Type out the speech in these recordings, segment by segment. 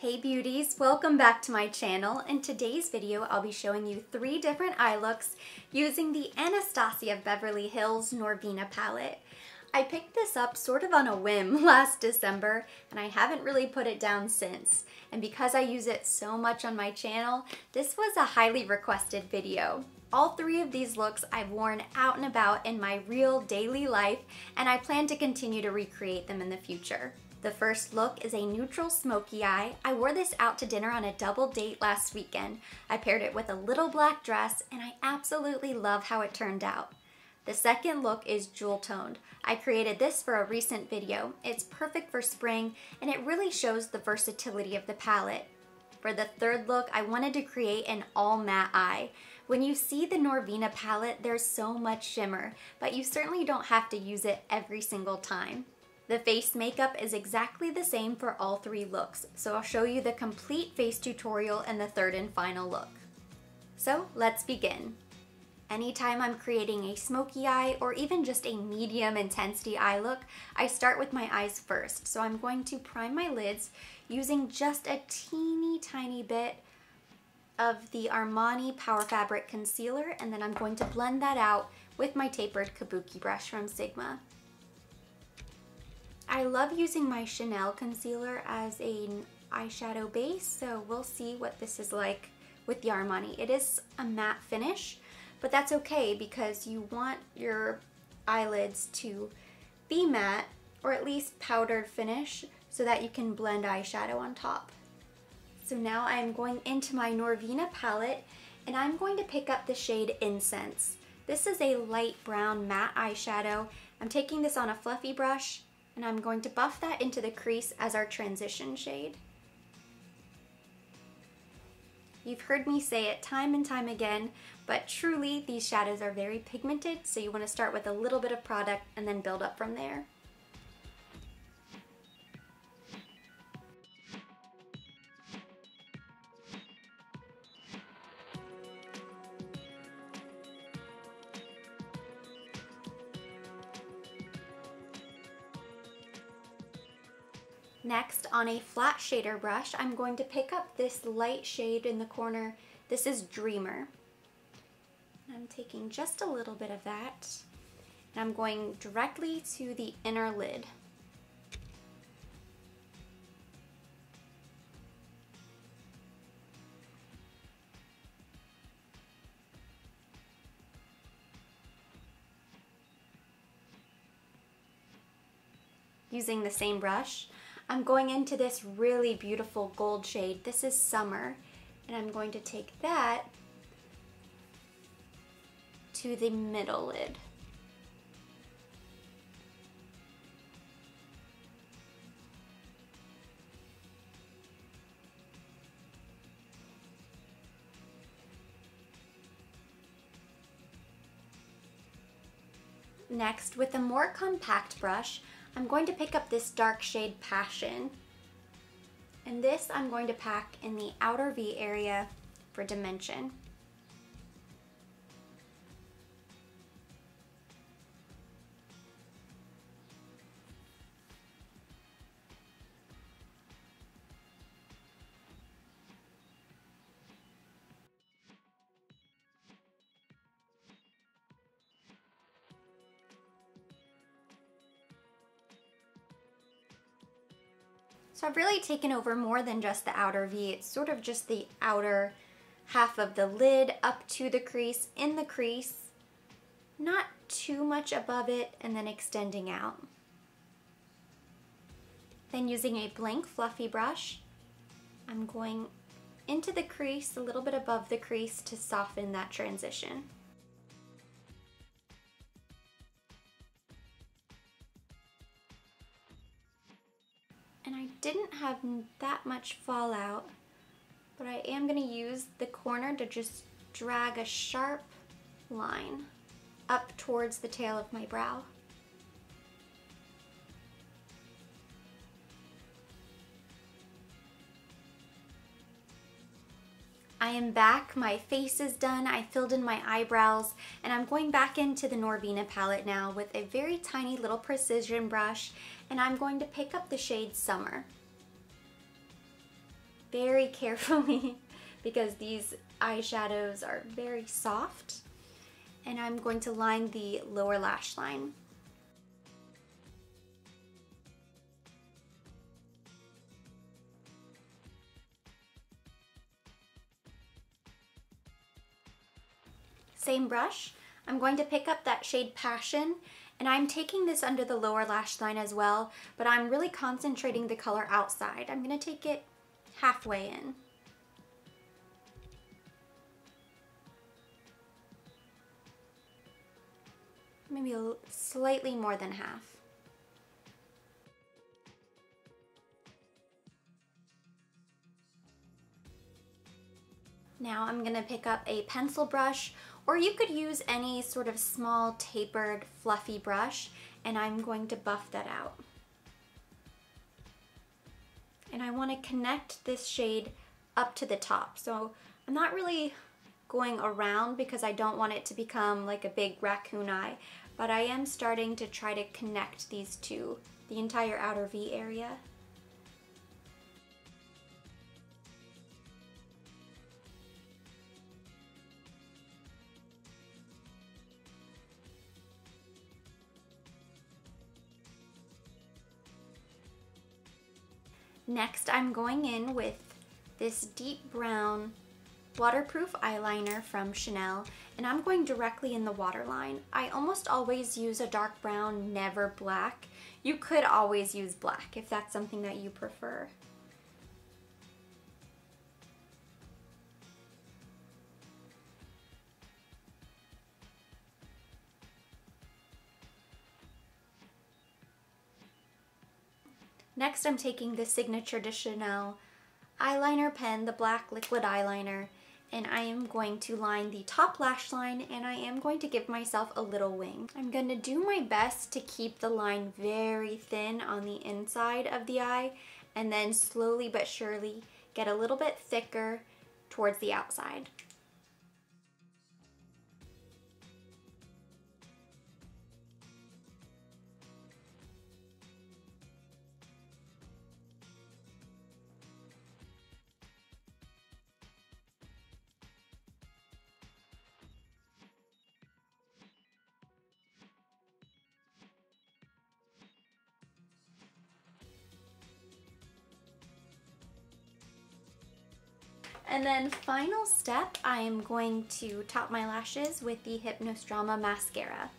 Hey beauties, welcome back to my channel. In today's video, I'll be showing you three different eye looks using the Anastasia Beverly Hills Norvina palette. I picked this up sort of on a whim last December and I haven't really put it down since. And because I use it so much on my channel, this was a highly requested video. All three of these looks I've worn out and about in my real daily life and I plan to continue to recreate them in the future. The first look is a neutral smoky eye. I wore this out to dinner on a double date last weekend. I paired it with a little black dress and I absolutely love how it turned out. The second look is jewel toned. I created this for a recent video. It's perfect for spring and it really shows the versatility of the palette. For the third look, I wanted to create an all matte eye. When you see the Norvina palette, there's so much shimmer, but you certainly don't have to use it every single time. The face makeup is exactly the same for all three looks, so I'll show you the complete face tutorial in the third and final look. So let's begin. Anytime I'm creating a smoky eye or even just a medium intensity eye look, I start with my eyes first. So I'm going to prime my lids using just a teeny tiny bit of the Armani Power Fabric Concealer and then I'm going to blend that out with my tapered kabuki brush from Sigma. I love using my Chanel concealer as an eyeshadow base, so we'll see what this is like with the Armani. It is a matte finish, but that's okay because you want your eyelids to be matte or at least powdered finish so that you can blend eyeshadow on top. So now I'm going into my Norvina palette and I'm going to pick up the shade Incense. This is a light brown matte eyeshadow. I'm taking this on a fluffy brush and I'm going to buff that into the crease as our transition shade. You've heard me say it time and time again, but truly these shadows are very pigmented, so you want to start with a little bit of product and then build up from there. Next, on a flat shader brush, I'm going to pick up this light shade in the corner. This is Dreamer. I'm taking just a little bit of that, and I'm going directly to the inner lid. Using the same brush, I'm going into this really beautiful gold shade. This is Summer. And I'm going to take that to the middle lid. Next, with a more compact brush, I'm going to pick up this dark shade Passion. And this I'm going to pack in the outer V area for Dimension. I've really taken over more than just the outer V. It's sort of just the outer half of the lid up to the crease, in the crease, not too much above it, and then extending out. Then using a blank fluffy brush, I'm going into the crease, a little bit above the crease to soften that transition. And I didn't have that much fallout, but I am going to use the corner to just drag a sharp line up towards the tail of my brow. I am back, my face is done, I filled in my eyebrows, and I'm going back into the Norvina palette now with a very tiny little precision brush, and I'm going to pick up the shade Summer. very carefully because these eyeshadows are very soft. And I'm going to line the lower lash line. Same brush, I'm going to pick up that shade Passion and I'm taking this under the lower lash line as well, but I'm really concentrating the color outside. I'm gonna take it halfway in. Maybe slightly more than half. Now I'm gonna pick up a pencil brush or you could use any sort of small tapered fluffy brush and I'm going to buff that out. And I want to connect this shade up to the top. So I'm not really going around because I don't want it to become like a big raccoon eye, but I am starting to try to connect these two, the entire outer V area. Next, I'm going in with this deep brown waterproof eyeliner from Chanel and I'm going directly in the waterline. I almost always use a dark brown, never black. You could always use black if that's something that you prefer. Next I'm taking the Signature de Chanel eyeliner pen, the black liquid eyeliner, and I am going to line the top lash line and I am going to give myself a little wing. I'm going to do my best to keep the line very thin on the inside of the eye and then slowly but surely get a little bit thicker towards the outside. And then final step, I am going to top my lashes with the Hypnose Drama Mascara.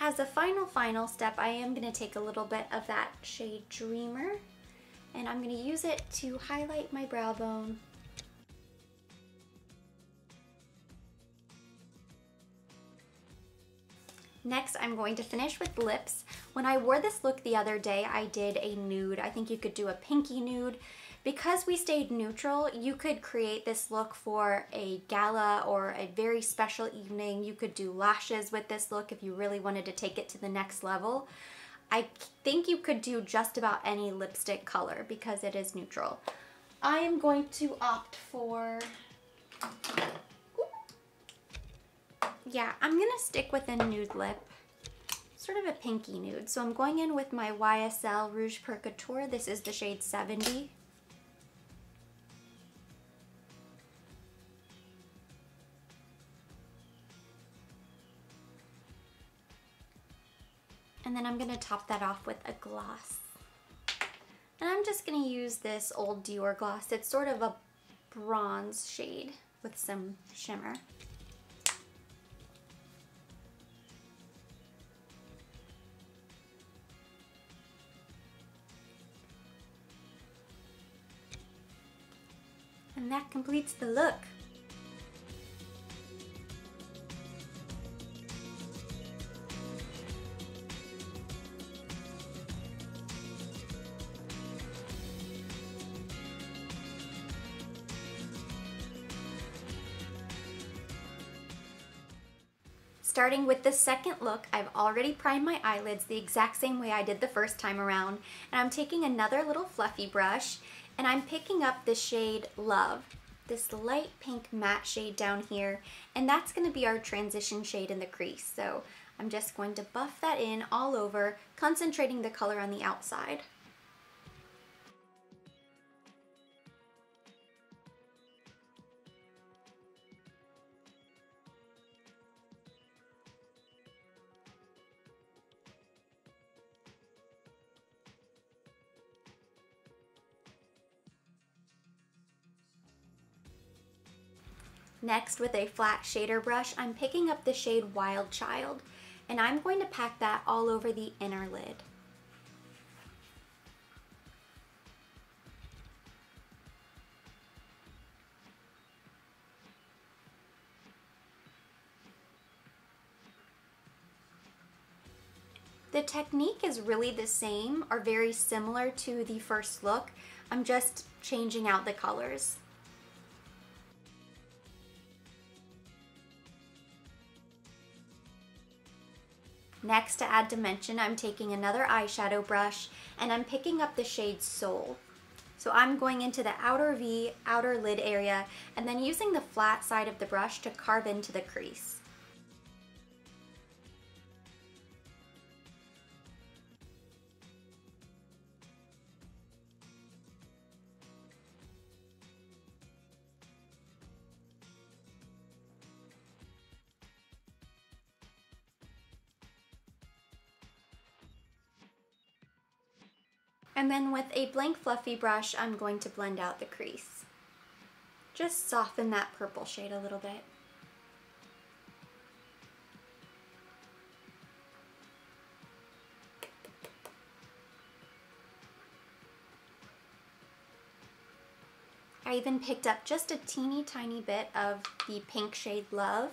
As a final, final step, I am going to take a little bit of that shade Dreamer and I'm going to use it to highlight my brow bone Next, I'm going to finish with lips. When I wore this look the other day, I did a nude. I think you could do a pinky nude. Because we stayed neutral, you could create this look for a gala or a very special evening. You could do lashes with this look if you really wanted to take it to the next level. I think you could do just about any lipstick color because it is neutral. I am going to opt for yeah, I'm gonna stick with a nude lip, sort of a pinky nude. So I'm going in with my YSL Rouge Pur Couture. This is the shade 70. And then I'm gonna top that off with a gloss. And I'm just gonna use this old Dior gloss. It's sort of a bronze shade with some shimmer. And that completes the look. Starting with the second look, I've already primed my eyelids the exact same way I did the first time around. And I'm taking another little fluffy brush and I'm picking up the shade Love. this light pink matte shade down here, and that's gonna be our transition shade in the crease. So I'm just going to buff that in all over, concentrating the color on the outside. Next, with a flat shader brush, I'm picking up the shade Wild Child, and I'm going to pack that all over the inner lid. The technique is really the same or very similar to the first look. I'm just changing out the colors. Next, to add dimension, I'm taking another eyeshadow brush and I'm picking up the shade Soul. So I'm going into the outer V, outer lid area, and then using the flat side of the brush to carve into the crease. And then with a blank fluffy brush, I'm going to blend out the crease. Just soften that purple shade a little bit. I even picked up just a teeny tiny bit of the pink shade Love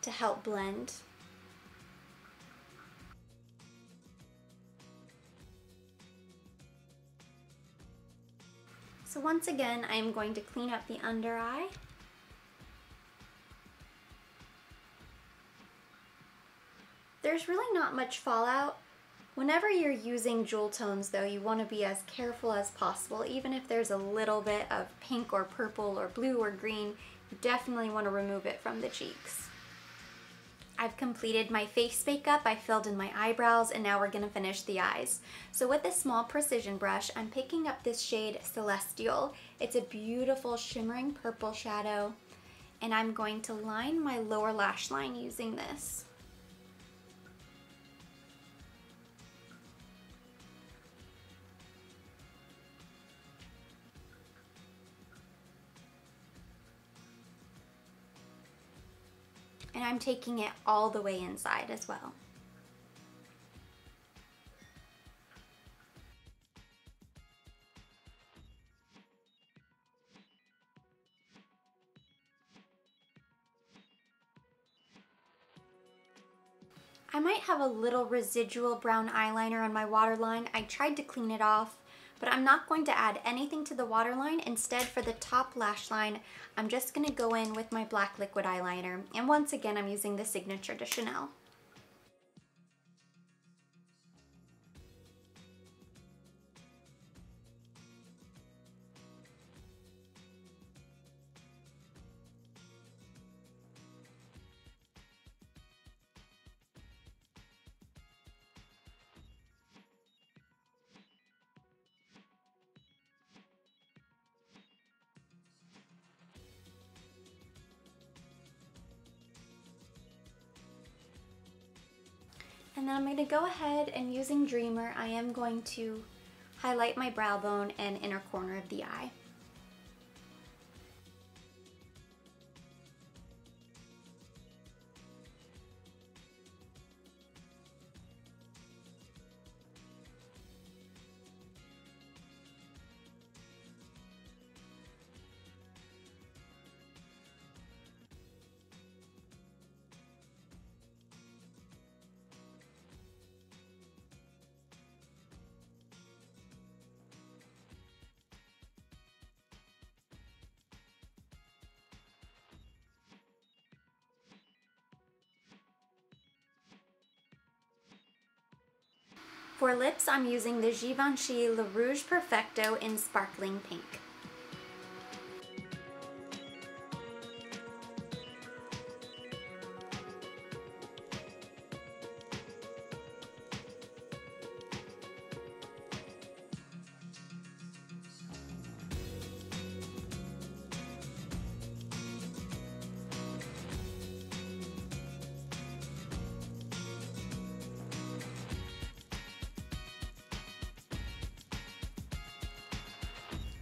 to help blend So once again, I'm going to clean up the under eye. There's really not much fallout. Whenever you're using jewel tones though, you want to be as careful as possible. Even if there's a little bit of pink or purple or blue or green, you definitely want to remove it from the cheeks. I've completed my face makeup, I filled in my eyebrows, and now we're gonna finish the eyes. So with a small precision brush, I'm picking up this shade Celestial. It's a beautiful shimmering purple shadow, and I'm going to line my lower lash line using this. And I'm taking it all the way inside as well. I might have a little residual brown eyeliner on my waterline. I tried to clean it off, but I'm not going to add anything to the waterline. Instead, for the top lash line, I'm just gonna go in with my black liquid eyeliner. And once again, I'm using the Signature de Chanel. And then I'm going to go ahead and using Dreamer, I am going to highlight my brow bone and inner corner of the eye. For lips, I'm using the Givenchy Le Rouge Perfecto in Sparkling Pink.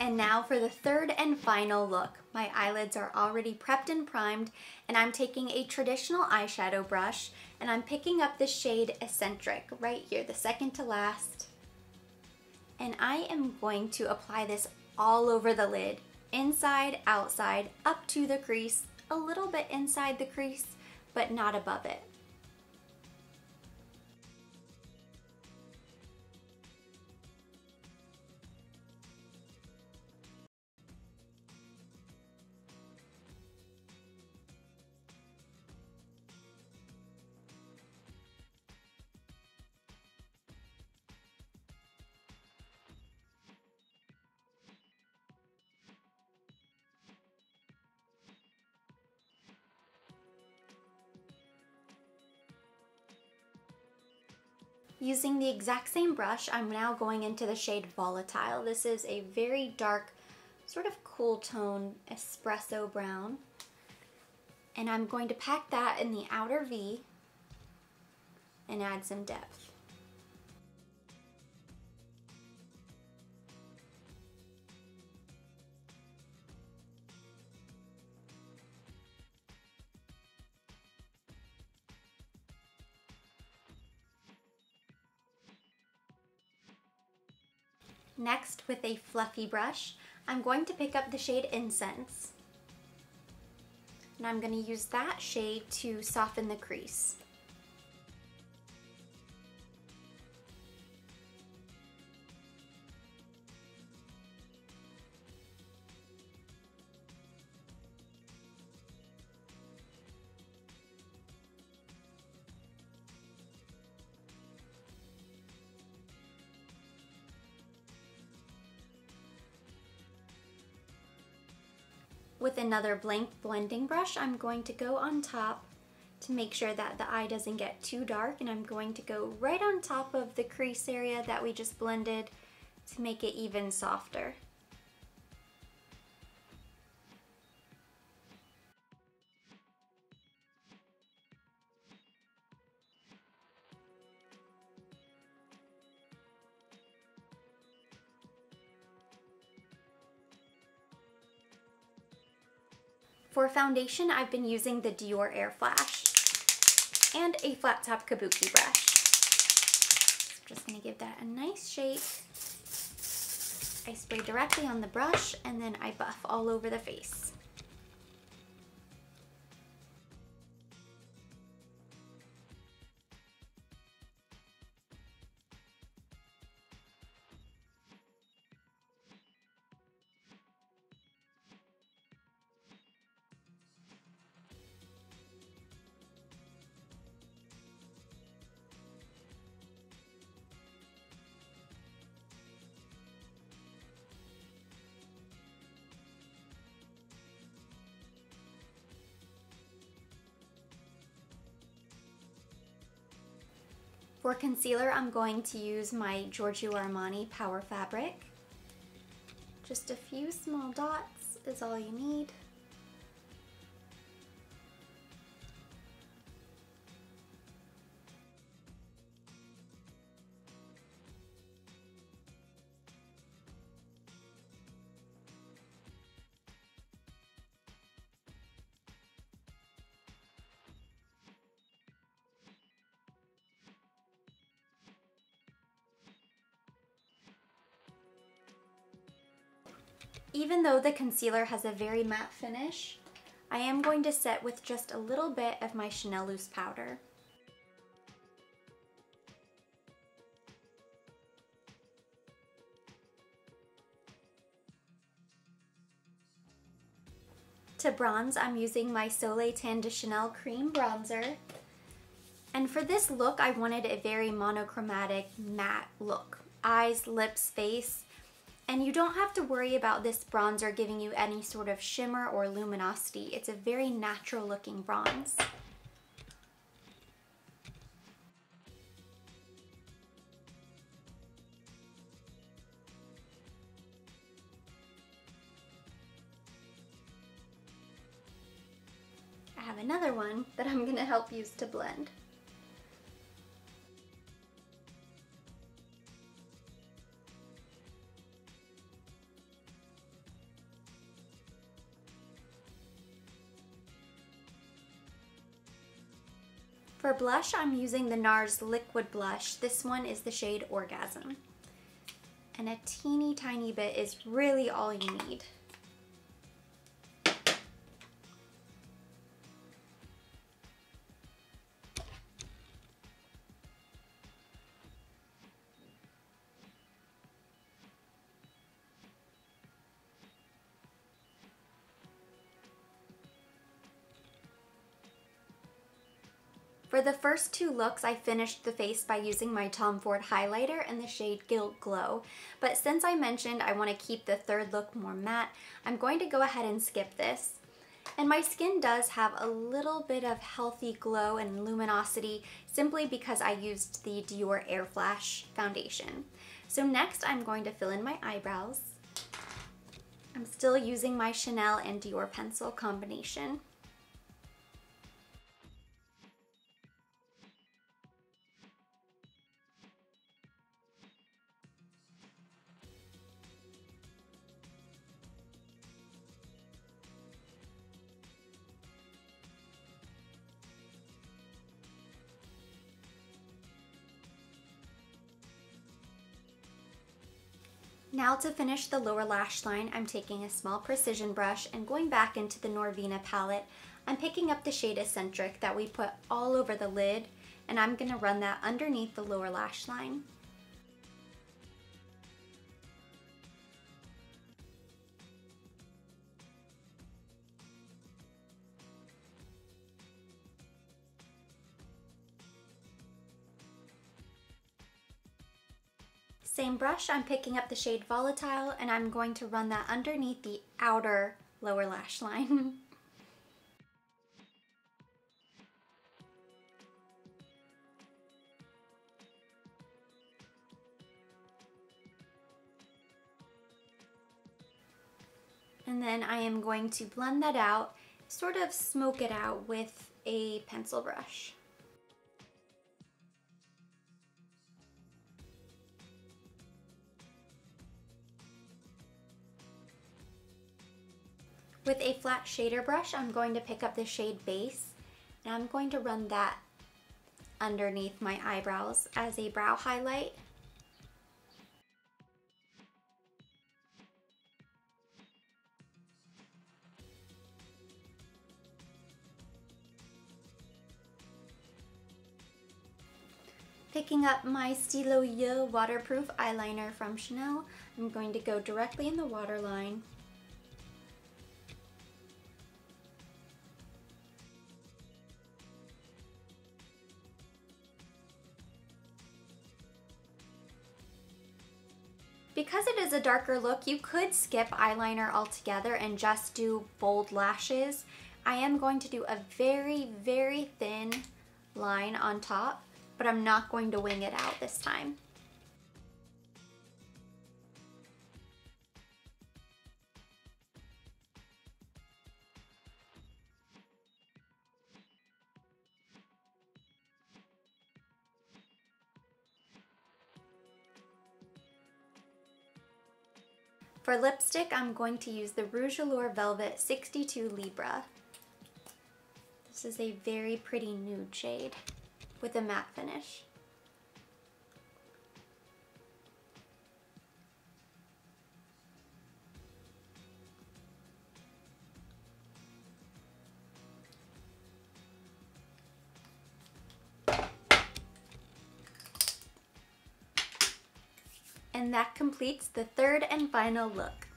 And now for the third and final look. My eyelids are already prepped and primed and I'm taking a traditional eyeshadow brush and I'm picking up the shade Eccentric right here, the second to last. And I am going to apply this all over the lid, inside, outside, up to the crease, a little bit inside the crease, but not above it. Using the exact same brush, I'm now going into the shade Volatile. This is a very dark, sort of cool tone espresso brown. And I'm going to pack that in the outer V and add some depth. Next, with a fluffy brush, I'm going to pick up the shade Incense. And I'm going to use that shade to soften the crease. Another blank blending brush, I'm going to go on top to make sure that the eye doesn't get too dark and I'm going to go right on top of the crease area that we just blended to make it even softer. For foundation, I've been using the Dior Air Flash and a flat top kabuki brush. So just gonna give that a nice shape. I spray directly on the brush and then I buff all over the face. For concealer, I'm going to use my Giorgio Armani Power Fabric. Just a few small dots is all you need. Even though the concealer has a very matte finish, I am going to set with just a little bit of my Chanel Loose Powder. To bronze, I'm using my Soleil Tan de Chanel Cream Bronzer. And for this look, I wanted a very monochromatic matte look. Eyes, lips, face, and you don't have to worry about this bronzer giving you any sort of shimmer or luminosity. It's a very natural looking bronze. I have another one that I'm going to help use to blend. For blush, I'm using the NARS Liquid Blush. This one is the shade Orgasm. And a teeny tiny bit is really all you need. For the first two looks, I finished the face by using my Tom Ford highlighter in the shade Gilt Glow. But since I mentioned I want to keep the third look more matte, I'm going to go ahead and skip this. And my skin does have a little bit of healthy glow and luminosity simply because I used the Dior Air Flash foundation. So next I'm going to fill in my eyebrows. I'm still using my Chanel and Dior pencil combination. Now to finish the lower lash line, I'm taking a small precision brush and going back into the Norvina palette. I'm picking up the shade Eccentric that we put all over the lid, and I'm gonna run that underneath the lower lash line. Same brush, I'm picking up the shade Volatile and I'm going to run that underneath the outer lower lash line. and then I am going to blend that out, sort of smoke it out with a pencil brush. With a flat shader brush, I'm going to pick up the shade Base, and I'm going to run that underneath my eyebrows as a brow highlight. Picking up my Stylo Yeux waterproof eyeliner from Chanel, I'm going to go directly in the waterline darker look, you could skip eyeliner altogether and just do bold lashes. I am going to do a very, very thin line on top, but I'm not going to wing it out this time. For lipstick, I'm going to use the Rouge Allure Velvet 62 Libre. This is a very pretty nude shade with a matte finish. And that completes the third and final look.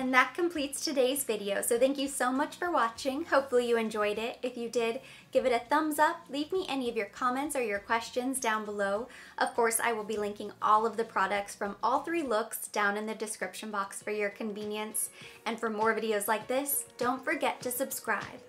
And that completes today's video. So thank you so much for watching. Hopefully you enjoyed it. If you did, give it a thumbs up. Leave me any of your comments or your questions down below. Of course, I will be linking all of the products from all three looks down in the description box for your convenience. And for more videos like this, don't forget to subscribe.